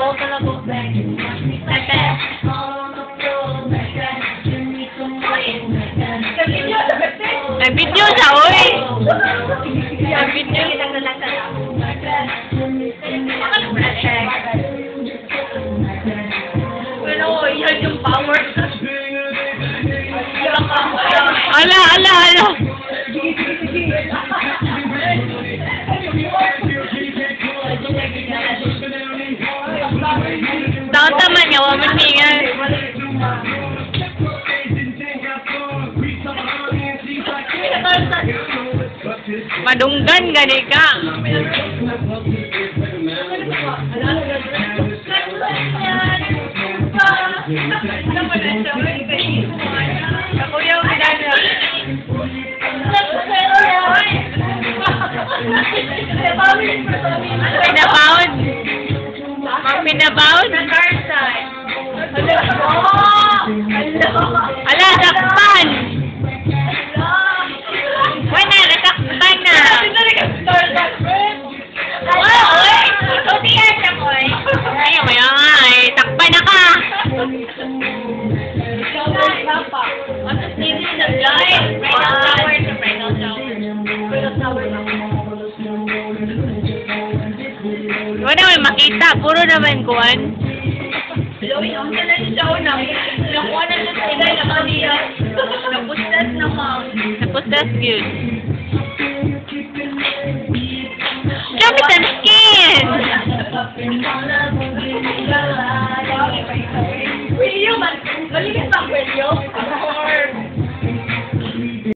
Go ka na go back. Pepe. May video sa oy. May video. Pero, yan. Yung power. Ala, ala, ala. Madunggan gani ka. Ako yung gana. Ala, takpan. Wala, natakpan na. Ay, maya nga eh. Takpan na ka. Wala makita. Puro naman kuwan. Tapos that's good. Gamit ang skin! Video, malinis ang video.